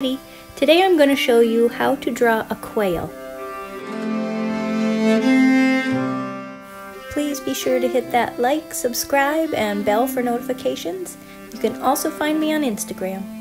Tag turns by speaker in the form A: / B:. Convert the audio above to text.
A: Today I'm going to show you how to draw a quail. Please be sure to hit that like, subscribe, and bell for notifications. You can also find me on Instagram.